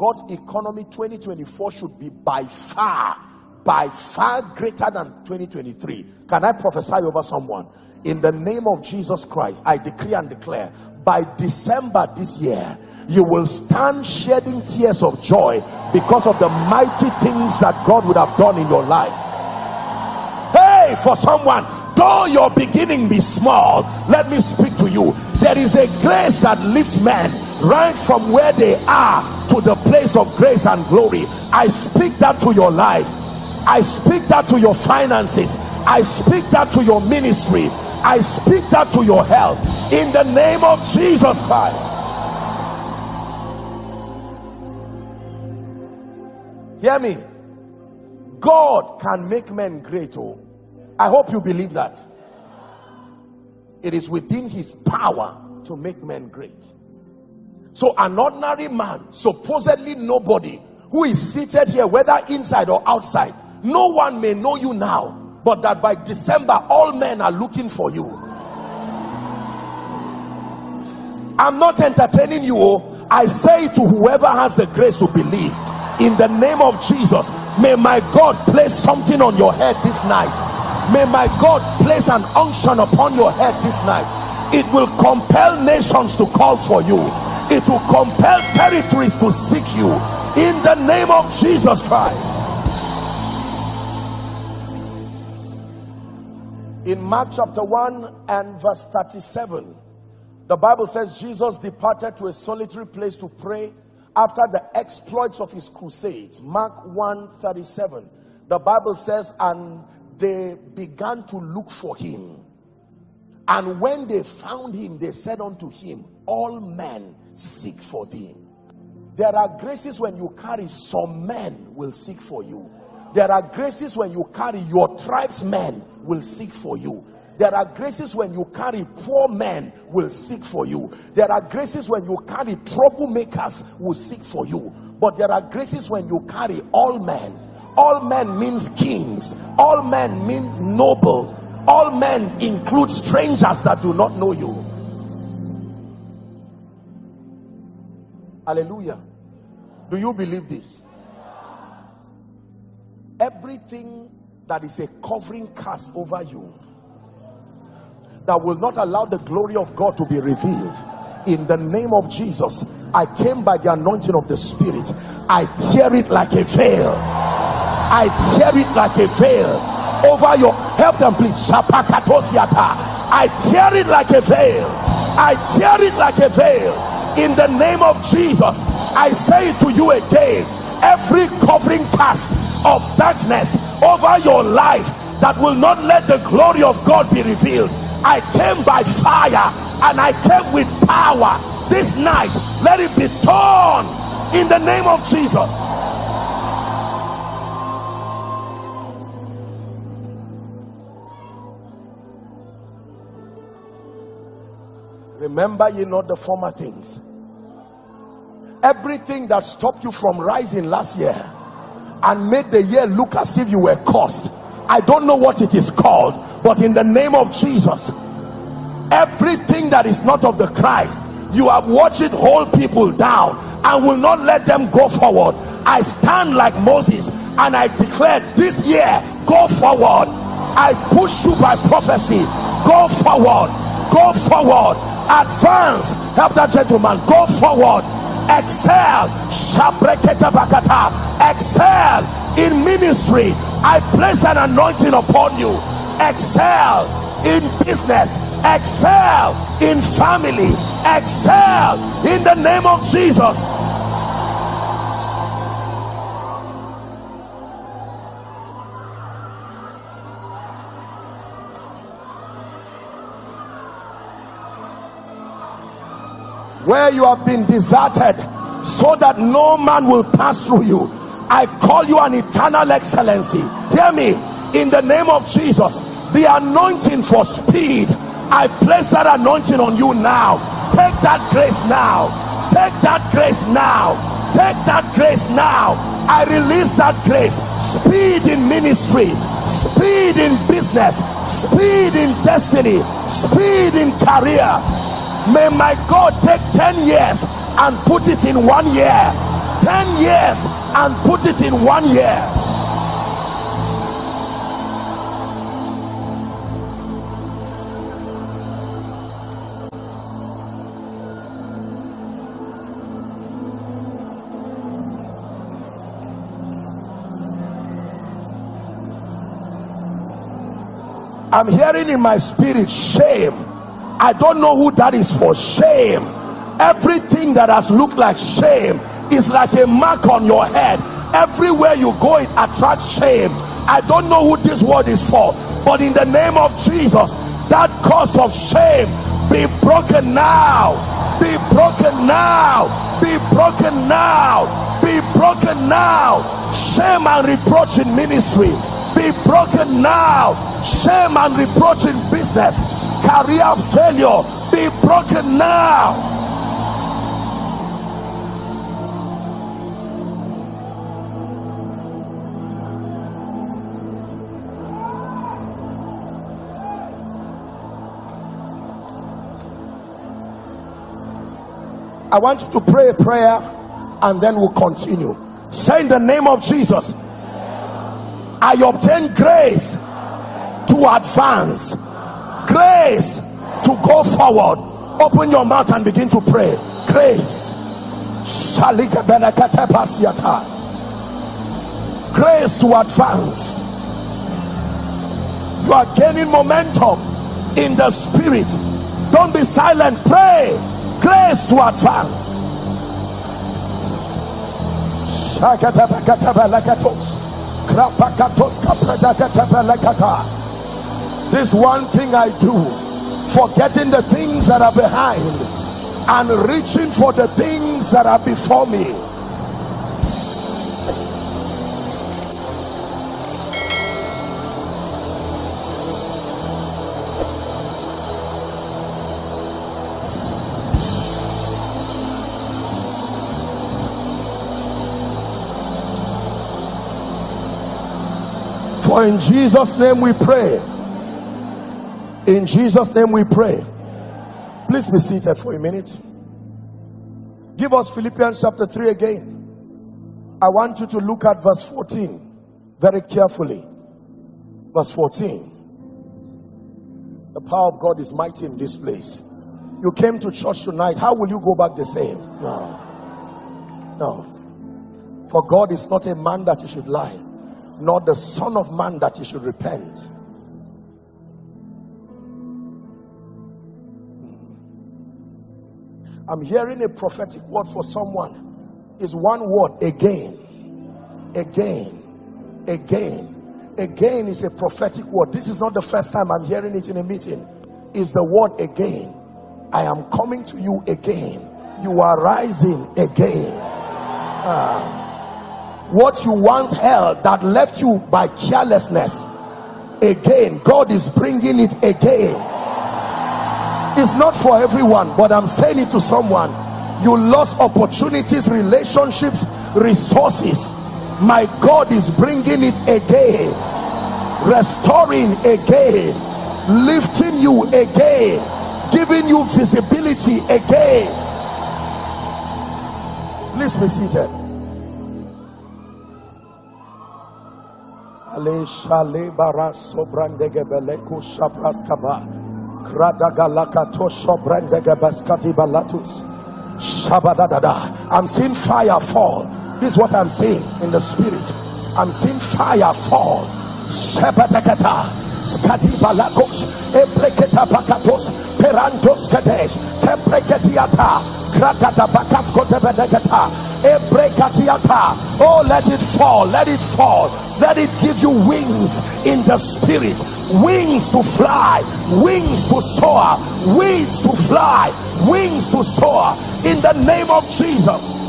God's economy 2024 should be by far, by far greater than 2023. Can I prophesy over someone? In the name of Jesus Christ, I decree and declare by December this year, you will stand shedding tears of joy because of the mighty things that God would have done in your life. Hey, for someone, though your beginning be small, let me speak to you. There is a grace that lifts men right from where they are to the place of grace and glory. I speak that to your life. I speak that to your finances. I speak that to your ministry. I speak that to your health in the name of Jesus Christ. Hear me. God can make men great. Oh, I hope you believe that. It is within his power to make men great. So, an ordinary man, supposedly nobody, who is seated here, whether inside or outside, no one may know you now, but that by December, all men are looking for you. I'm not entertaining you. Oh. I say to whoever has the grace to believe, in the name of Jesus, may my God place something on your head this night. May my God place an unction upon your head this night. It will compel nations to call for you. It will compel territories to seek you. In the name of Jesus Christ. In Mark chapter 1 and verse 37, the Bible says Jesus departed to a solitary place to pray after the exploits of his crusades. Mark 1 37. The Bible says, and they began to look for him. And when they found him, they said unto him, All men seek for thee. There are graces when you carry, some men will seek for you. There are graces when you carry, your tribesmen will seek for you. There are graces when you carry poor men will seek for you. There are graces when you carry troublemakers will seek for you. But there are graces when you carry all men. All men means kings. All men mean nobles. All men include strangers that do not know you. Hallelujah. Do you believe this? Everything that is a covering cast over you that will not allow the glory of God to be revealed in the name of Jesus I came by the anointing of the spirit. I tear it like a veil. I tear it like a veil over your help them please. I tear it like a veil. I tear it like a veil in the name of Jesus I say to you again every covering cast of darkness over your life that will not let the glory of God be revealed I came by fire and I came with power this night. Let it be torn in the name of Jesus. Remember ye not the former things. Everything that stopped you from rising last year and made the year look as if you were cursed I don't know what it is called, but in the name of Jesus, everything that is not of the Christ, you have watched it hold people down and will not let them go forward. I stand like Moses and I declare this year, go forward. I push you by prophecy, go forward, go forward, advance. Help that gentleman, go forward, excel, excel in ministry. I place an anointing upon you. Excel in business. Excel in family. Excel in the name of jesus where you have been deserted so that no man will pass through you I call you an eternal excellency. Hear me. In the name of Jesus, the anointing for speed, I place that anointing on you now. Take that grace now. Take that grace now. Take that grace now. I release that grace. Speed in ministry, speed in business, speed in destiny, speed in career. May my God take 10 years and put it in one year 10 years and put it in one year I'm hearing in my spirit shame. I don't know who that is for. Shame. Everything that has looked like shame is like a mark on your head. Everywhere you go, it attracts shame. I don't know who this word is for, but in the name of Jesus, that cause of shame be broken now. Be broken now. Be broken now. Be broken now. Shame and reproach in ministry be broken now shame and reproach in business career failure be broken now I want you to pray a prayer and then we'll continue. Say in the name of Jesus, I obtain grace to advance, grace to go forward. Open your mouth and begin to pray. Grace. Grace to advance. You are gaining momentum in the spirit. Don't be silent. Pray. Grace to advance. This one thing I do, forgetting the things that are behind and reaching for the things that are before me. For in Jesus' name we pray. In Jesus' name we pray. Please be seated for a minute. Give us Philippians chapter 3 again. I want you to look at verse 14 very carefully. Verse 14. The power of God is mighty in this place. You came to church tonight. How will you go back the same? No. No. For God is not a man that he should lie nor the Son of Man that he should repent. I'm hearing a prophetic word for someone. Is one word again, again, again. Again is a prophetic word. This is not the first time I'm hearing it in a meeting. Is the word again. I am coming to you again. You are rising again. Ah what you once held that left you by carelessness again god is bringing it again it's not for everyone but i'm saying it to someone. You lost opportunities relationships resources. My god is bringing it again. Restoring again. Lifting you again. Giving you visibility again. Please be seated. Ale shale. I'm seeing fire fall. This is what I'm seeing in the spirit. I'm seeing fire fall. Bakatos. Perantos kadesh. Kepreketiata. Krakata bakasko tebedekata. Oh, let it fall, let it fall, let it give you wings in the spirit, wings to fly, wings to soar, wings to fly, wings to soar in the name of Jesus.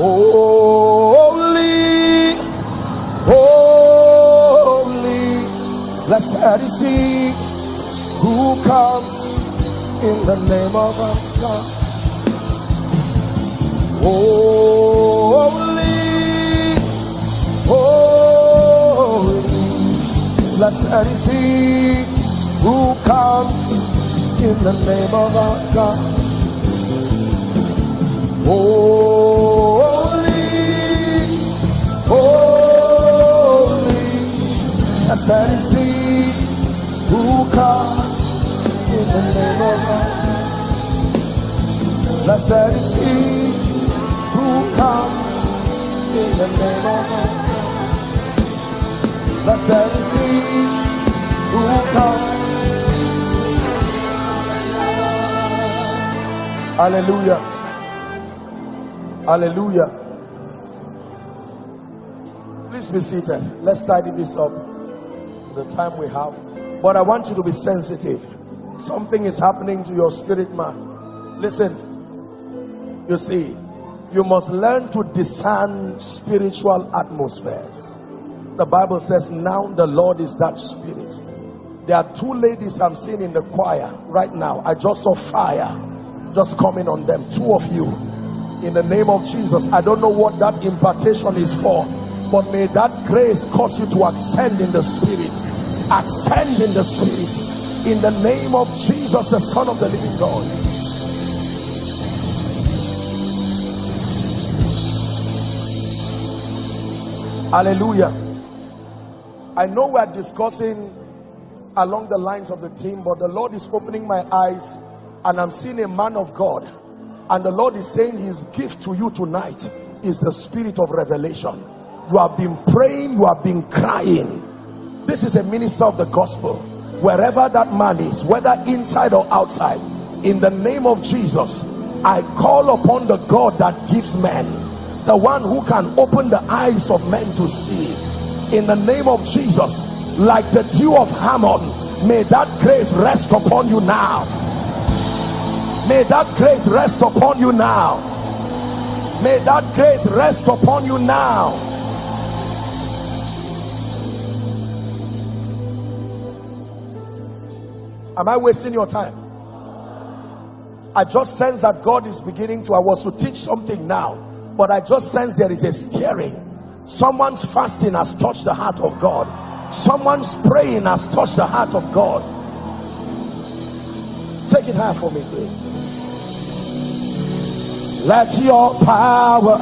Holy, holy, blessed is he who comes in the name of our God. Holy, holy, blessed is he who comes in the name of our God. Oh. Blessed is he who comes in the name of our Blessed is he who comes in the name of our Blessed is he who comes Hallelujah. Hallelujah. Please be seated. Let's tidy this up. The time we have. But I want you to be sensitive. Something is happening to your spirit, man. Listen. You see, you must learn to discern spiritual atmospheres. The Bible says, Now the Lord is that spirit. There are two ladies I'm seeing in the choir right now. I just saw fire just coming on them two of you in the name of jesus i don't know what that impartation is for but may that grace cause you to ascend in the spirit. Ascend in the spirit. In the name of jesus the son of the living god. Hallelujah. I know we're discussing along the lines of the theme but the lord is opening my eyes and I'm seeing a man of God. And the Lord is saying his gift to you tonight is the spirit of revelation you have been praying you have been crying this is a minister of the gospel wherever that man is whether inside or outside in the name of Jesus I call upon the God that gives men the one who can open the eyes of men to see in the name of Jesus like the dew of Hermon may that grace rest upon you now May that grace rest upon you now. May that grace rest upon you now. Am I wasting your time? I just sense that God is beginning to. I was to teach something now, but I just sense there is a stirring. Someone's fasting has touched the heart of God. Someone's praying has touched the heart of God. Take it high for me, please. Let your power,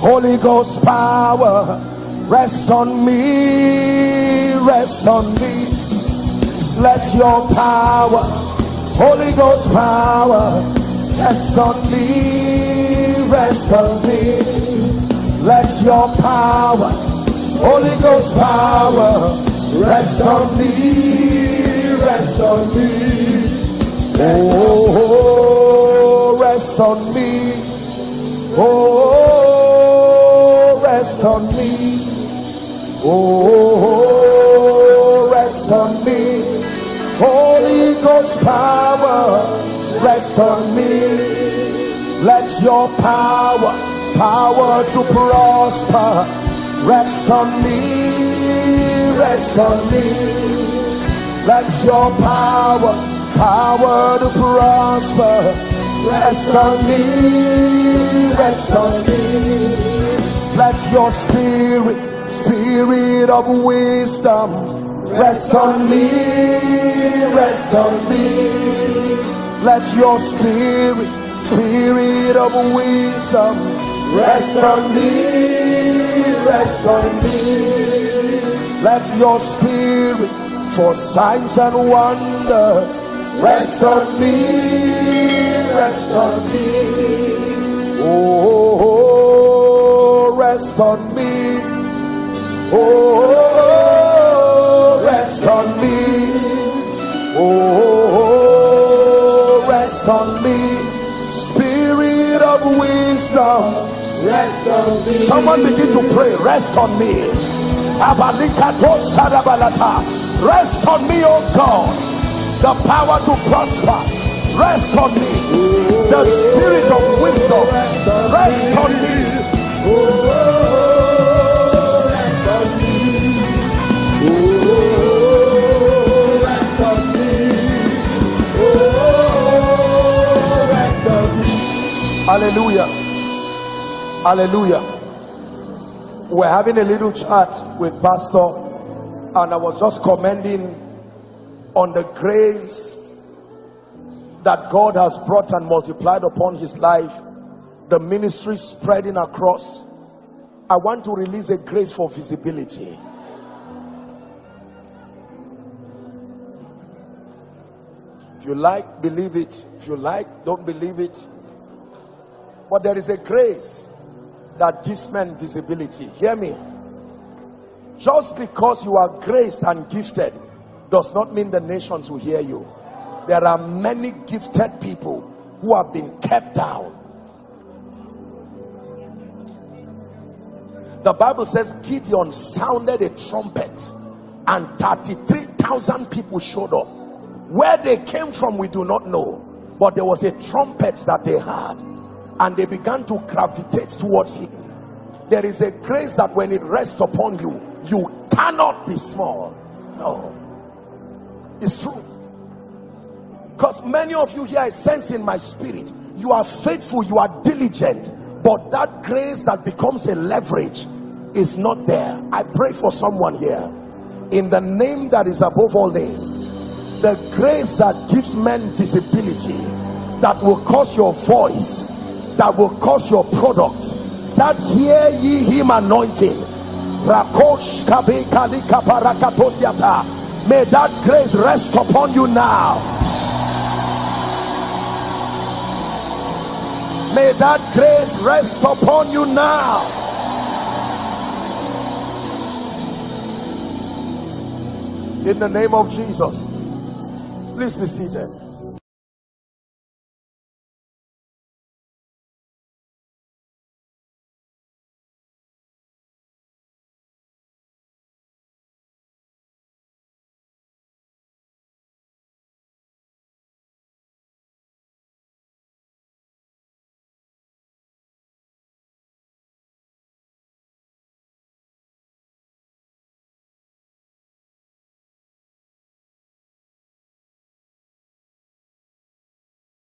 Holy Ghost power, rest on me, rest on me. Let your power, Holy Ghost power, rest on me, rest on me. Let your power, Holy Ghost power, rest on me, rest on me. Oh, rest on me. Oh, rest on me. Oh, Holy Ghost power, rest on me. Let your power, power to prosper, rest on me, rest on me. Let your power, power to prosper rest on me rest on me let your spirit spirit of wisdom rest on me rest on me let your spirit spirit of wisdom rest on me rest on me let your spirit for signs and wonders rest on me, rest on me. Oh, rest on me. Oh, wisdom. Someone begin to pray, rest on me. Rest on me, oh God the power to prosper rest on me Hallelujah. Hallelujah. We're having a little chat with Pastor and I was just commending on the grace that God has brought and multiplied upon his life, the ministry spreading across. I want to release a grace for visibility. If you like, believe it. If you like, don't believe it. But there is a grace that gives men visibility. Hear me. Just because you are graced and gifted does not mean the nations will hear you. There are many gifted people who have been kept down. The Bible says Gideon sounded a trumpet and 33,000 people showed up. Where they came from, we do not know. But there was a trumpet that they had and they began to gravitate towards him. There is a grace that when it rests upon you, you cannot be small. No. It's true. Because many of you here, I sense in my spirit, you are faithful, you are diligent, but that grace that becomes a leverage is not there. I pray for someone here in the name that is above all names, the grace that gives men visibility, that will cause your voice, that will cause your product, that hear ye him anointing May that grace rest upon you now. May that grace rest upon you now. In the name of Jesus. Please be seated.